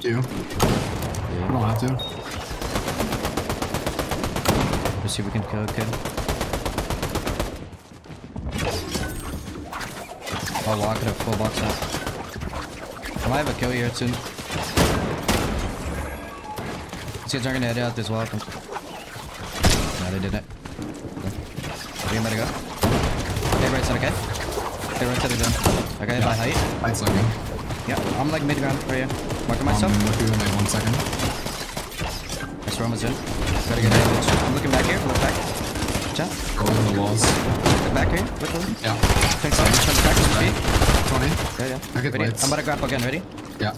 Do you? I don't have to. Let's see if we can kill a kid. I'll walk it a full box up. I might have a kill here soon. These kids aren't gonna head out this welcome. No, they didn't. Okay, better go. Okay, right side, okay? Okay, right side again. Okay, by height. Light's looking. Yeah, I'm like mid ground right here. Marking myself. Um, look in like one second. This room is in. Gotta get out. I'm looking back here. Look back. Chat. Go over the walls. Look back here. Look, look. Yeah. Take some. Turn back to the feet. 20. Yeah, yeah. I get Ready? lights. I'm about to grab again. Ready? Yeah.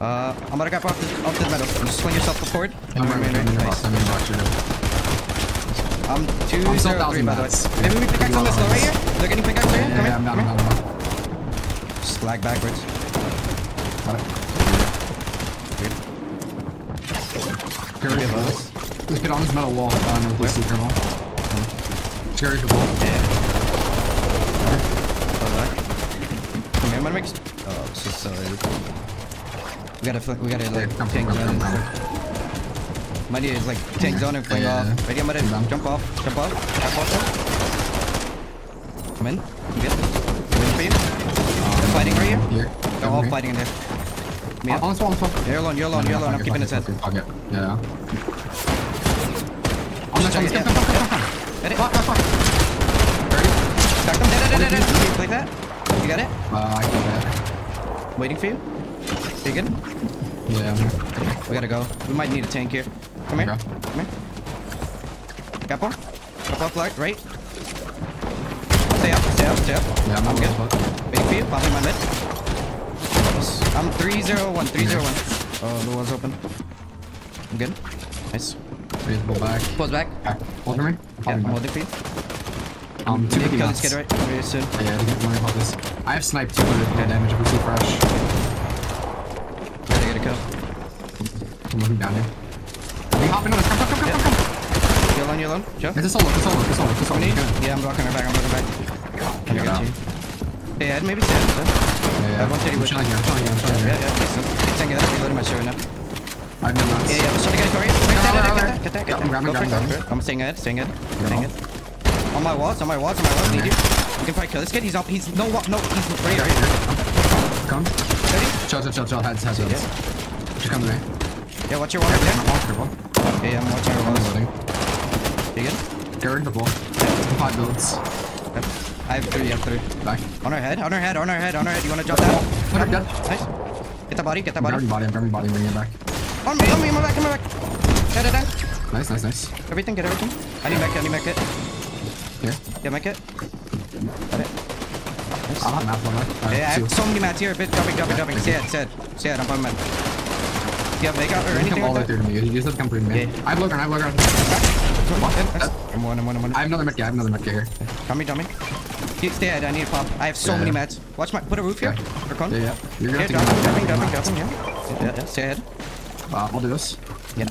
Uh, I'm about to grab off the, off the metal. Just swing yourself forward. I'm And running, remain I'm right. running, Nice. I'm in you. I'm two I'm still zero three by the way. Maybe we pickaxe on this though right here. They're getting pickaxe right here. Come yeah, I'm here. Come I'm down. I'm down. Just lag backwards. Got it. The ball. us. Let's get on this metal wall. Uh, no, this secret wall. Carry the ball. Yeah. Fall back. Come here, I'm gonna make. Oh, this so. We gotta, we gotta like Come, tank come, zone. come, come. My idea is like tank zone and fling Yeah, yeah, off. yeah. Ready? I'm gonna I'm jump off, jump off, jump off. Come in. Good. Waiting for you. They're fighting right here. Here. They're all Okay. fighting in there. Me On up. on wall, on this. You're alone, you're alone, you're alone. I'm keeping his head. Fuck it. Yeah. On one, it, come, come, come, come, come. Get it. Fuck, fuck, fuck. Dead, dead, dead, dead. Can you click that? You got it? Uh, I can get Waiting for you. You good? Yeah, I'm here. We gotta go. We might need a tank here. Come here. Okay. Come here. Cap off. Cap off light, right? Stay up, stay up, stay up. Yeah, I'm I'm good. Waiting for you. Popping my mid. I'm 301, 301. Oh, the wall's open. I'm good. Nice. Ready to pull back. Pulls back. Back. Hold for me. Yeah, I'm Probably holding for you. Um, two Need to big kill this kid right very soon. Yeah, I think worry about this. I have snipe 200 damage if we see fresh. Gotta get a kill. I'm looking down here. We hopping on this. Come, come, come, come, Yeah. come, come. You alone, you alone? Joe? It's a solo, it's a solo, it's a solo, it's a solo. We? Yeah, Yeah, I'm blocking her back, I'm blocking her back. I Yeah. got you. Hey, Ed, maybe stand. Yeah. I want to I'm chilling here, I'm chilling here, I'm chilling Yeah, here. yeah, please. Tank it up. Reloading my now. I have no nuts. Yeah, yeah, try get it, Tori. Get that, get that, get that, get that, Yeah, get I'm grabbing, grabbing, it. I'm staying ahead, staying ahead, Yeah. staying ahead. On my walls, on my walls, on my walls, need you. You can probably kill this kid, he's up, he's, no, no, he's right here. Come. Ready? Chill, chill, chill, chill. Heads, heads, heads. Just come to me. Yeah, watch your wall there. I'm comfortable. Yeah, yeah, I'm watching your I'm walls. You good? Get rid of the ball. Five builds. Yep. I have three, I have three. Back. On our head, on our head, on our head, on our head. You wanna drop that? Put it dead. Nice. Get the body, get the I'm body. grabbing body, I'm body, bringing it back. On me, on me, on my back, on my back. Dead, dead, dead. Nice, nice, nice. Everything, get everything. I need mech, I need mech it. Here. Get mech it. Got it. Nice. I'll have map one left. Alright, Yeah, I have so many mats here. Bit dropping, dropping, dropping. Say it, say it. Say it, I'm on mat. Do you have Vega or You can anything come all the way through to me. You just have to come through me. Yeah. I have low ground, I have low ground. I'm one, I'm one, I'm one. I have another mech, yeah, I have another mech here. Come here, dummy. You Stay ahead, I need a pop. I have so Yeah, many yeah. mats. Watch my, put a roof here. Okay. For. Yeah, yeah. You're Yeah, gonna have to dropping, give me dropping, the dropping, mats. dropping, yeah. Yeah, yeah, stay ahead. Uh, I'll do this. Yeah.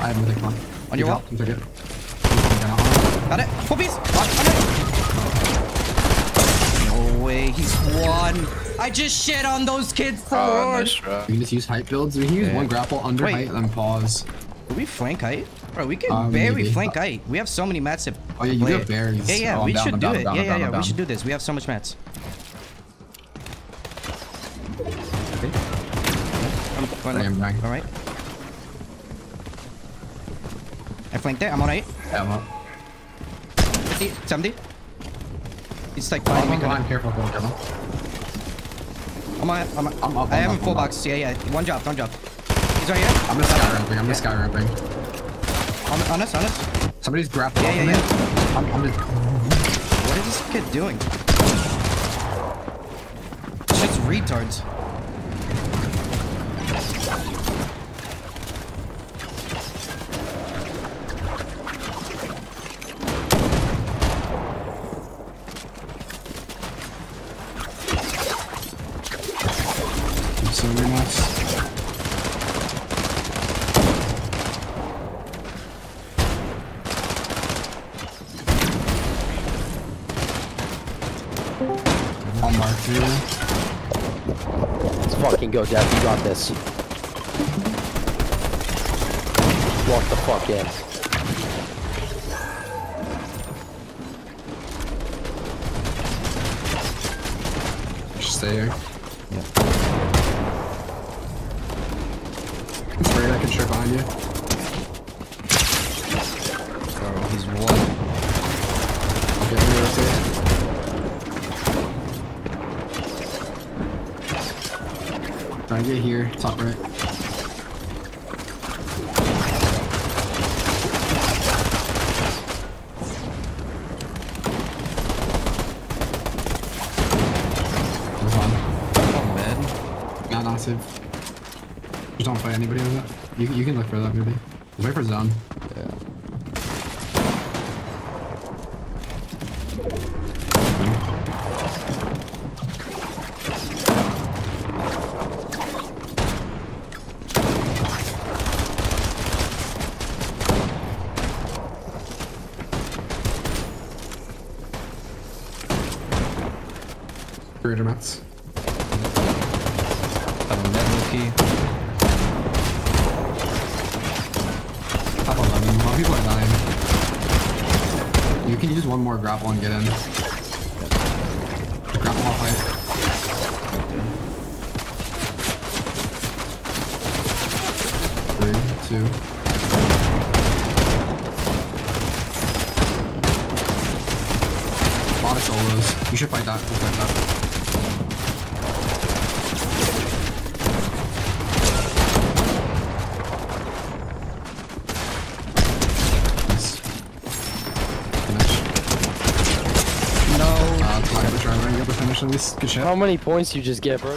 I have nothing fun. On your wall? You it. Got it. Full piece. On, on it. No way, he's one. I just shit on those kids for Oh, nice try. You can just use height builds. We can use Yeah. one grapple under Wait. height and then pause. Do we flank height? Bro, we can Uh, very maybe. flank height. We have so many mats to Oh, yeah, you have berries. Yeah, yeah, Oh, we down, should do down, it. Down, yeah, yeah, yeah. We should do this. We have so much mats. I'm going I. All right. I flanked there. I'm on eight. Yeah, I'm up. 50, 70. He's like Oh, finding me. I'm behind, careful, careful, careful. I'm on. I'm, on. I'm up, I I'm have up, him full box. Yeah, yeah. One drop. One drop. He's right here. I'm just sky ramping, I'm just sky ramping. On, on us. On us. Somebody's grappling Yeah, off yeah, me. I'm, I'm just... What is this kid doing? It's just retards. I'll mark you. Let's fucking go, Death. You got this. Walk the fuck in. Just stay here. Yeah. Great, I can trip behind you. Bro, he's one. Try to get here, top right. Move on. Oh, man. Not on save. Just don't fight anybody with it. You, you can look for that maybe. Wait for zone. Mats. Have a med key. Top 11. A lot of people are dying. You can use one more grapple and get in. Grapple off. Three, two. A lot of solos. You should fight that. We'll fight that. Nice. Finish. No. Had to get the finish. Good. How many points you just get, bro?